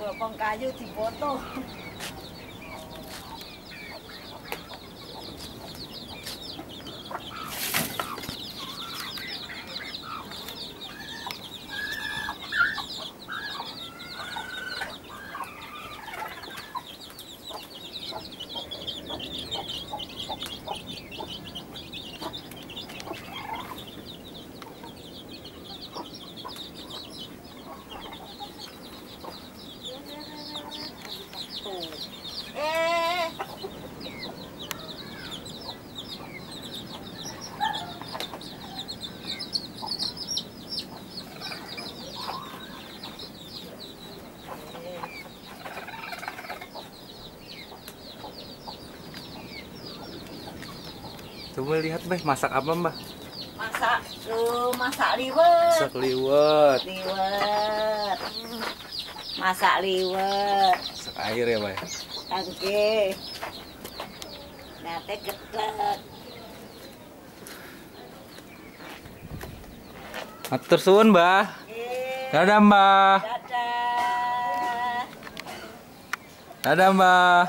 Bokong 到 Coba lihat Mbah, masak apa Mbah? masak tuh masak liwet. Masak liwet. Liwet. Masak liwet. Air ya Mbah. Oke. Nate getek. Matur suwun Mbah. Dadah Mbah. Dadah. Dadah Mbah.